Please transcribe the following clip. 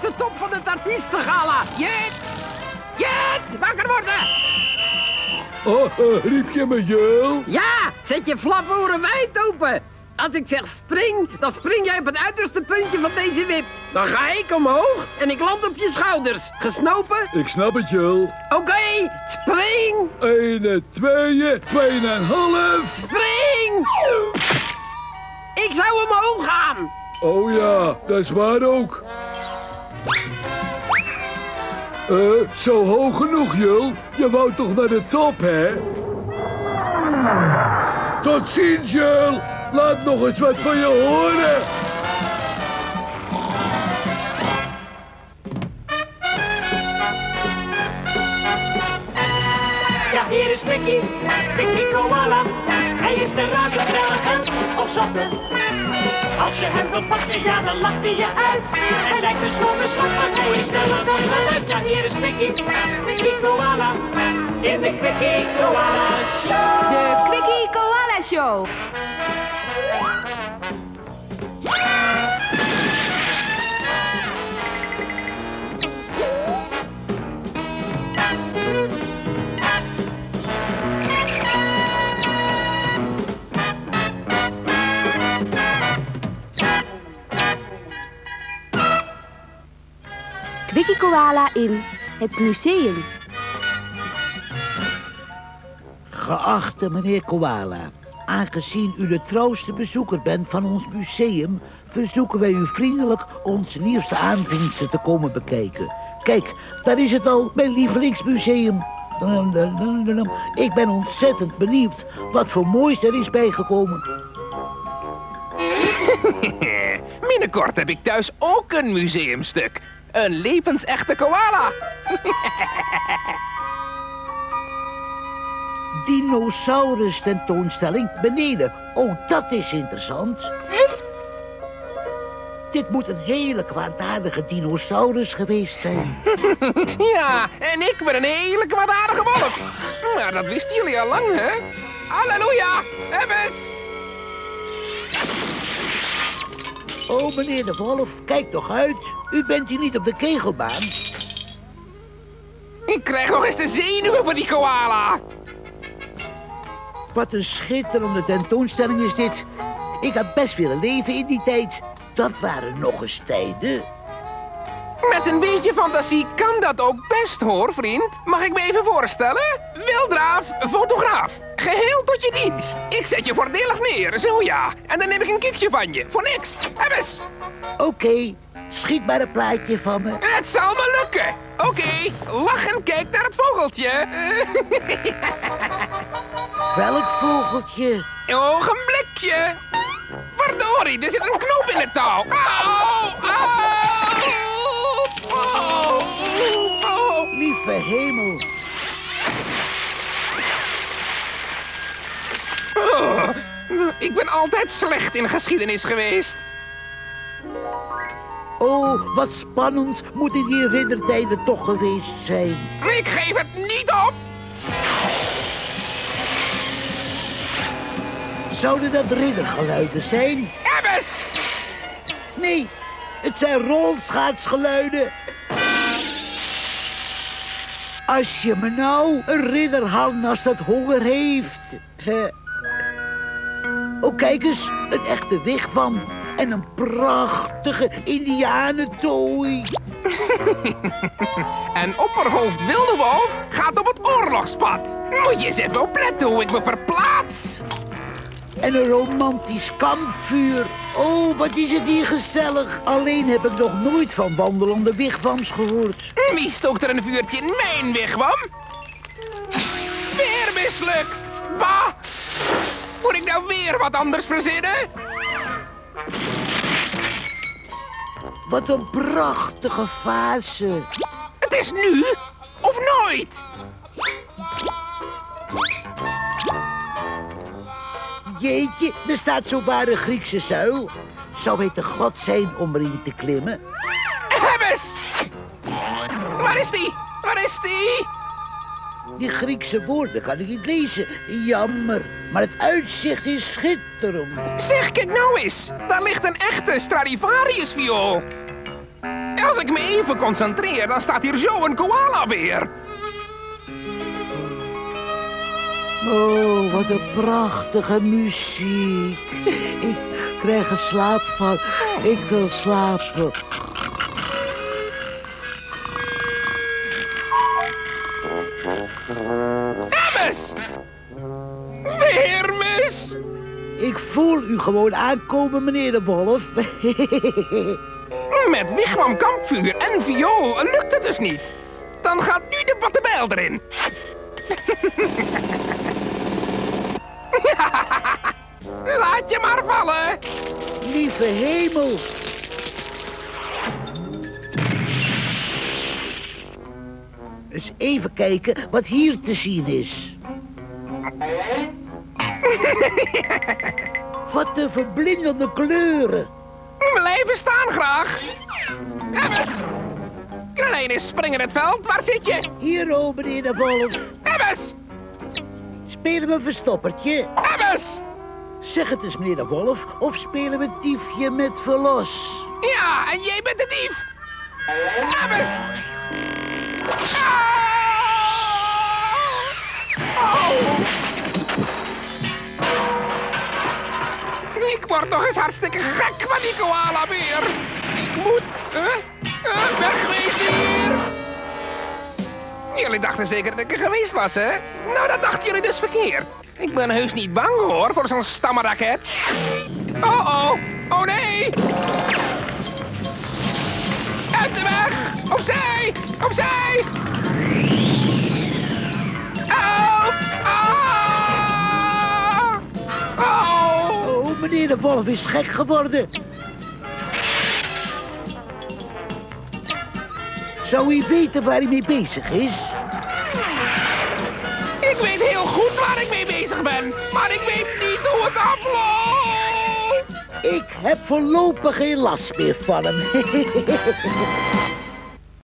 wordt de top van het artiestengala. Jet! Jet! Wakker worden! Oh, uh, riep je me, Jul? Ja, zet je flaporen wijd open. Als ik zeg spring, dan spring jij op het uiterste puntje van deze wip. Dan ga ik omhoog en ik land op je schouders. Gesnopen? Ik snap het, Jul. Oké, spring! Ene, tweeën, tweeënhalf. Spring! Ik zou omhoog gaan. Oh ja, dat is waar ook. Eh, zo hoog genoeg, Jul. Je wou toch naar de top, hè? Tot ziens, Jul. Laat nog eens wat van je horen. Ja, hier is Quickie, Quickie Koala. Hij is de razendsnelle held op zappen. Als je hem wilt pakken, ja, dan lacht hij je uit. Hij lijkt een snomme slap, maar hij is sneller dan geluid. Ja, hier is Quickie, Quickie Koala. In de Quickie Koala Show. De Quickie Koala Show. Koala in het museum. Geachte meneer Koala, aangezien u de trouwste bezoeker bent van ons museum, verzoeken wij u vriendelijk onze nieuwste aanvindsten te komen bekijken. Kijk, daar is het al, mijn lievelingsmuseum. Ik ben ontzettend benieuwd wat voor moois er is bijgekomen. Binnenkort heb ik thuis ook een museumstuk. Een levensechte koala. Dinosaurus tentoonstelling beneden. Oh, dat is interessant. Dit moet een hele kwaadaardige dinosaurus geweest zijn. Ja, en ik ben een hele kwaadaardige wolf. Maar dat wisten jullie al lang, hè? Halleluja, Ebbes! Oh, meneer de Wolf, kijk toch uit. U bent hier niet op de kegelbaan. Ik krijg nog eens de zenuwen van die koala. Wat een schitterende tentoonstelling is dit. Ik had best willen leven in die tijd. Dat waren nog eens tijden. Met een beetje fantasie kan dat ook best, hoor, vriend. Mag ik me even voorstellen? Wildraaf, fotograaf. Geheel tot je dienst. Ik zet je voordelig neer, zo ja. En dan neem ik een kikje van je. Voor niks. Hebbes. Oké, schiet maar een plaatje van me. Het zal me lukken. Oké, lach en kijk naar het vogeltje. Welk vogeltje? Ogenblikje. Verdorie, er zit een knoop in het touw. Au, au, au, au. Lieve hemel. Oh, ik ben altijd slecht in geschiedenis geweest. Oh, wat spannend moet in die riddertijden toch geweest zijn. Ik geef het niet op. Zouden dat riddergeluiden zijn? Ebbes! Nee, het zijn rolschaatsgeluiden. Als je me nou een ridderharnas dat honger heeft. Oh, kijk eens, een echte wigwam. En een prachtige indianentooi. En opperhoofd Wilde Wolf gaat op het oorlogspad. Moet je eens even opletten hoe ik me verplaats. En een romantisch kampvuur. Oh, wat is het hier gezellig. Alleen heb ik nog nooit van wandelende wigwams gehoord. Wie stookt er een vuurtje in mijn wigwam? Weer mislukt. Bah! Moet ik nou weer wat anders verzinnen? Wat een prachtige fase. Het is nu of nooit. Jeetje, er staat zowaar een Griekse zuil. Zou het te glad zijn om erin te klimmen? Hebbes! Waar is die? Waar is die? Die Griekse woorden kan ik niet lezen. Jammer, maar het uitzicht is schitterend. Zeg, kijk nou eens. Daar ligt een echte Stradivarius viool. Als ik me even concentreer, dan staat hier zo een koala weer. Oh, wat een prachtige muziek. Ik krijg er slaap van. Ik wil slapen. Hermes! Hermes! Ik voel u gewoon aankomen, meneer de Wolf. Met wigwam, kampvuur en viool lukt het dus niet. Dan gaat nu de pattebijl erin. Laat je maar vallen. Lieve hemel. Eens even kijken wat hier te zien is. Wat een verblindende kleuren. Blijven staan graag. Hermes! Klein is springen het veld. Waar zit je? Hier, oh, meneer de Wolf. Hermes! Spelen we verstoppertje? Hermes! Zeg het eens, meneer de Wolf. Of spelen we diefje met verlos? Ja, en jij bent de dief. Hermes! Oh! Ik word nog eens hartstikke gek van die koala-beer. Ik moet... Huh? Huh? Wegwezen hier! Jullie dachten zeker dat ik er geweest was, hè? Nou, dat dachten jullie dus verkeerd. Ik ben heus niet bang, hoor, voor zo'n stammenraket. Oh, oh. Oh, nee. Uit de weg! Opzij! Opzij! Au! Ah! Oh! Oh, meneer de Wolf is gek geworden. Zou u weten waar hij mee bezig is? Ik heb voorlopig geen last meer van hem.